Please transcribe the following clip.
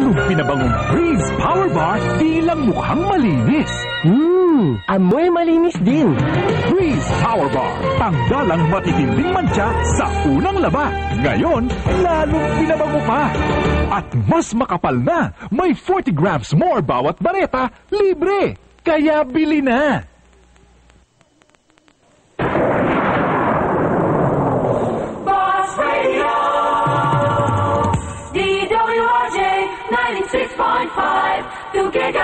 lalong pinabangong Breeze Power Bar bilang mukhang malinis. Hmm, amoy malinis din. Breeze Power Bar. Tanggal ang matitinding mancha sa unang laba. Ngayon, lalong pinabango pa. At mas makapal na. May 40 grams more bawat bareta, libre. Kaya bili na. 96.5